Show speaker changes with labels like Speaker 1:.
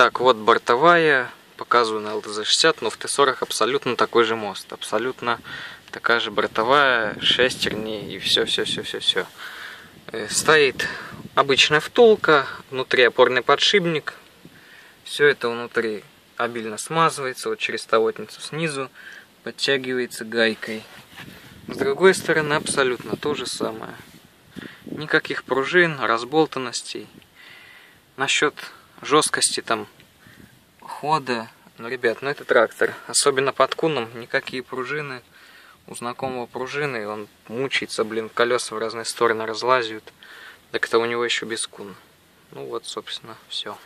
Speaker 1: Итак, вот бортовая, показываю на ЛТЗ-60, но в Т-40 абсолютно такой же мост, абсолютно такая же бортовая, шестерни и все-все-все-все-все. Э, стоит обычная втулка, внутри опорный подшипник, все это внутри обильно смазывается, вот через тавотницу снизу подтягивается гайкой. С другой стороны абсолютно то же самое. Никаких пружин, разболтанностей. Насчет жесткости там хода. Ну, ребят, ну это трактор. Особенно под куном никакие пружины. У знакомого пружины, он мучается, блин, колеса в разные стороны разлазят. Так это у него еще без кун. Ну вот, собственно, все.